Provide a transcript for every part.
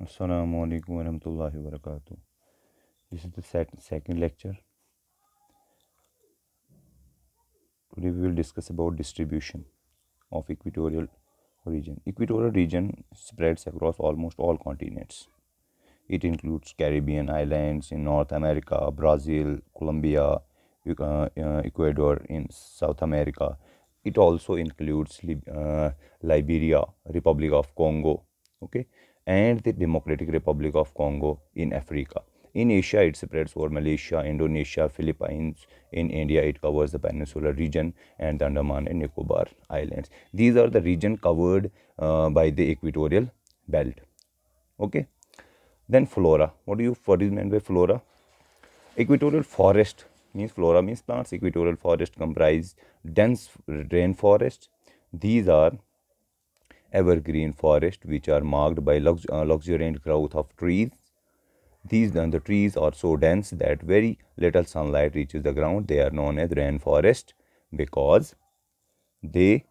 Assalamu alaikum warahmatullahi wabarakatuh. This is the second lecture. Today we will discuss about distribution of equatorial region. Equatorial region spreads across almost all continents. It includes Caribbean islands in North America, Brazil, Colombia, uh, uh, Ecuador in South America. It also includes uh, Liberia, Republic of Congo, okay, and the Democratic Republic of Congo in Africa. In Asia, it spreads over Malaysia, Indonesia, Philippines. In India, it covers the peninsular region and the Andaman and Nicobar Islands. These are the region covered uh, by the equatorial belt. Okay. Then flora. What do you what is meant by flora? Equatorial forest means flora means plants. Equatorial forest comprise dense rainforest. These are evergreen forest which are marked by lux uh, luxuriant growth of trees. These uh, the trees are so dense that very little sunlight reaches the ground. They are known as rainforest because they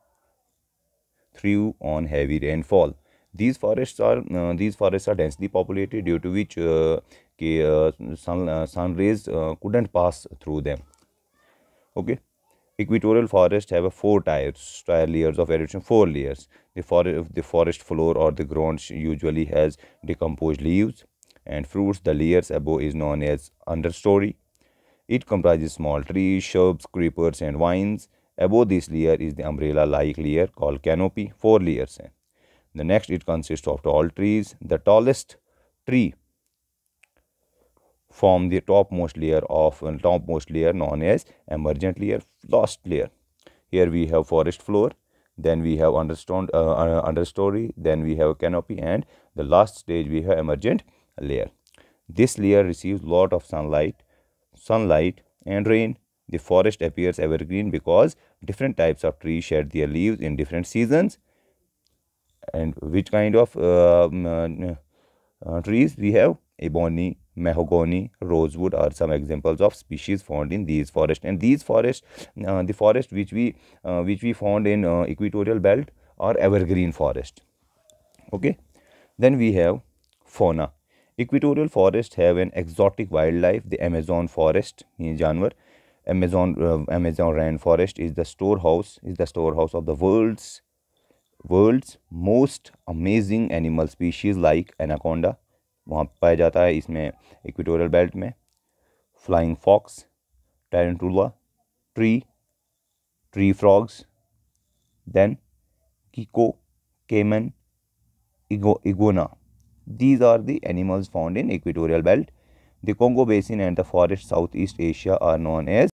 thrive on heavy rainfall. These forests are uh, these forests are densely populated due to which uh, uh, sun, uh, sun rays uh, couldn't pass through them. Okay equatorial forests have a four tiers tier layers of erosion four layers. The forest the forest floor or the ground usually has decomposed leaves and fruits. The layers above is known as understory. It comprises small trees shrubs creepers and vines. Above this layer is the umbrella like layer called canopy four layers. The next it consists of tall trees. The tallest tree form the topmost layer of uh, topmost layer known as emergent layer last layer. Here we have forest floor then we have understone uh, uh, understory then we have canopy and the last stage we have emergent layer. This layer receives lot of sunlight sunlight and rain. The forest appears evergreen because different types of trees shed their leaves in different seasons. And which kind of uh, uh, uh trees? We have ebony mahogany, rosewood are some examples of species found in these forests. And these forests, uh, the forest which we uh, which we found in uh, equatorial belt are evergreen forest. Okay. Then we have fauna. Equatorial forests have an exotic wildlife. The Amazon forest Janwar. Amazon uh, Amazon rainforest is the storehouse is the storehouse of the world's world's most amazing animal species like anaconda वहाँ पाया जाता है इसमें equatorial belt में flying fox tarantula tree tree frogs then कीको caiman iguana these are the animals found in equatorial belt the Congo basin and the forest south east Asia are known as